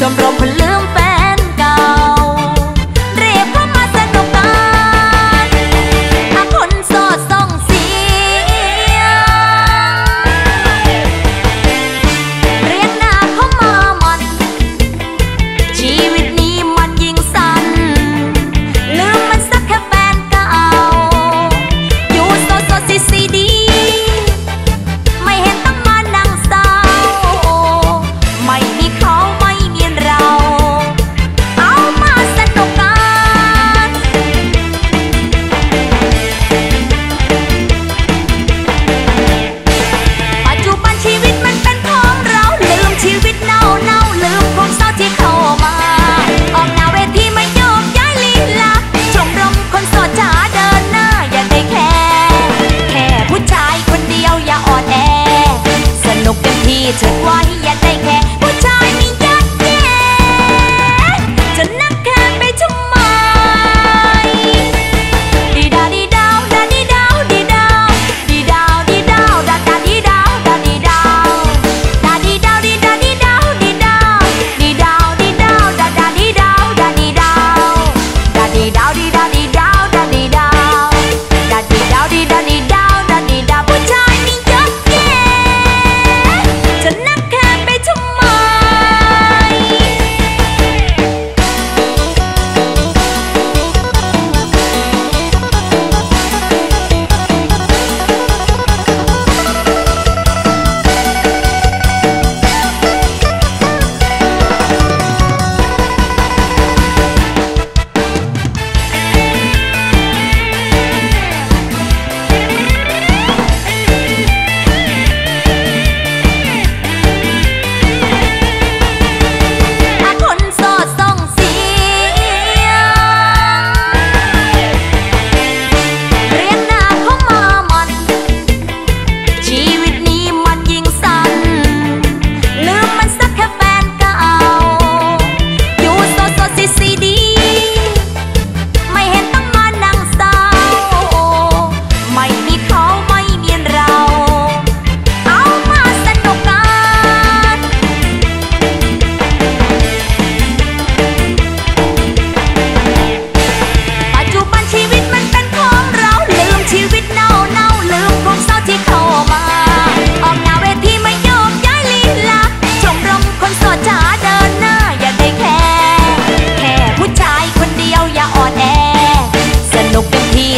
ចំរំពល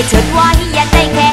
เฉิดไว้อย่าได้แค่